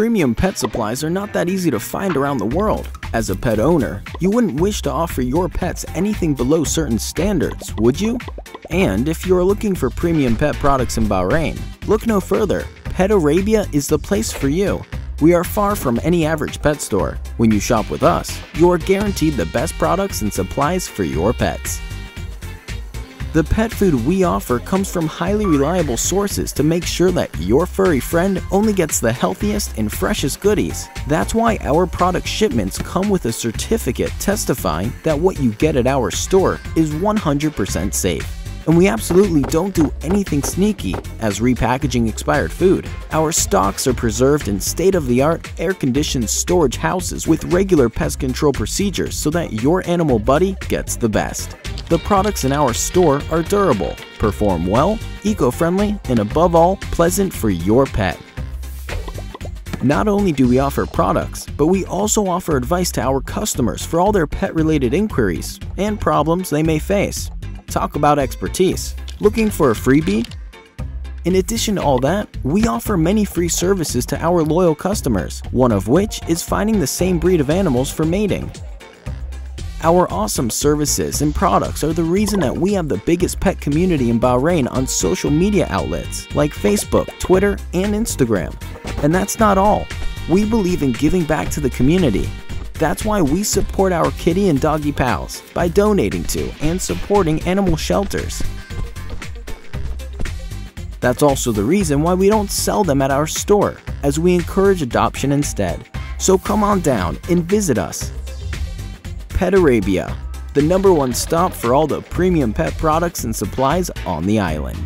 Premium pet supplies are not that easy to find around the world. As a pet owner, you wouldn't wish to offer your pets anything below certain standards, would you? And if you are looking for premium pet products in Bahrain, look no further. Pet Arabia is the place for you. We are far from any average pet store. When you shop with us, you are guaranteed the best products and supplies for your pets. The pet food we offer comes from highly reliable sources to make sure that your furry friend only gets the healthiest and freshest goodies. That's why our product shipments come with a certificate testifying that what you get at our store is 100% safe. And we absolutely don't do anything sneaky as repackaging expired food. Our stocks are preserved in state-of-the-art air-conditioned storage houses with regular pest control procedures so that your animal buddy gets the best. The products in our store are durable, perform well, eco-friendly, and above all, pleasant for your pet. Not only do we offer products, but we also offer advice to our customers for all their pet-related inquiries and problems they may face. Talk about expertise. Looking for a freebie? In addition to all that, we offer many free services to our loyal customers, one of which is finding the same breed of animals for mating. Our awesome services and products are the reason that we have the biggest pet community in Bahrain on social media outlets like Facebook, Twitter, and Instagram. And that's not all. We believe in giving back to the community. That's why we support our kitty and doggy pals by donating to and supporting animal shelters. That's also the reason why we don't sell them at our store, as we encourage adoption instead. So come on down and visit us Pet Arabia, the number one stop for all the premium pet products and supplies on the island.